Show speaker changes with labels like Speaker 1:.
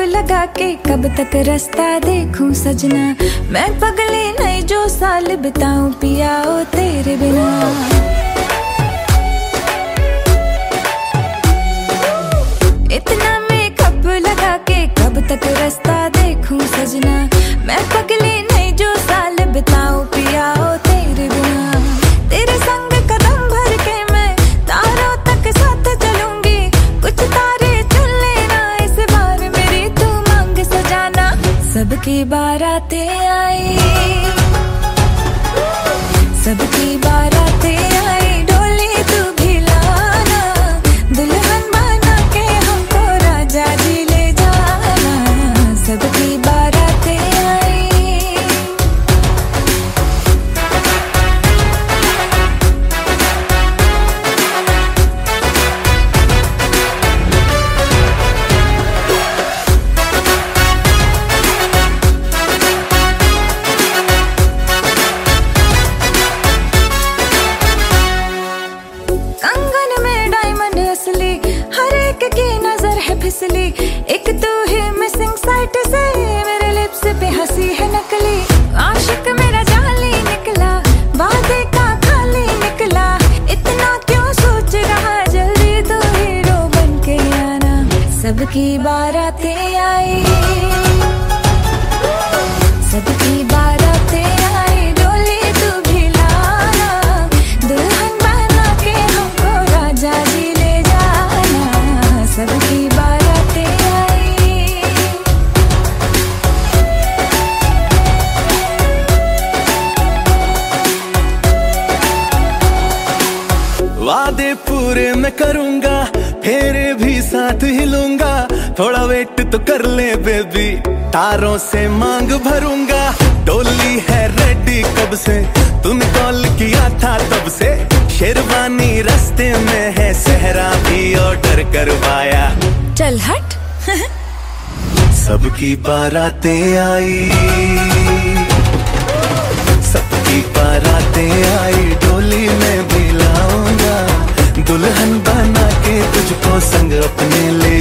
Speaker 1: लगा के कब तक रास्ता देखूँ सजना? मैं पगले नहीं जो साल बिताऊं पियाओ तेरे बिना। सबकी बारातें आई। सबकी बारातें फिसली। एक तू ही मिसिंग साइट से, मेरे लिप्स पे हँसी है नकली। आशिक मेरा जाली निकला वादे का खाली निकला। इतना क्यों सोच रहा, जल्दी तो हीरो बन के आना। सबकी बारातें आई।
Speaker 2: पूरे मैं करूँगा फेरे भी साथ ही लूँगा। थोड़ा वेट तो कर ले बेबी तारों से मांग भरूँगा। डोली है रेडी कब से? तूने कॉल किया था तब से? शेरवानी रास्ते में है सहरा भी ऑर्डर करवाया।
Speaker 1: चल हट।
Speaker 2: सबकी बारातें आई। सबकी बारातें आई डोली में के संग अपने ले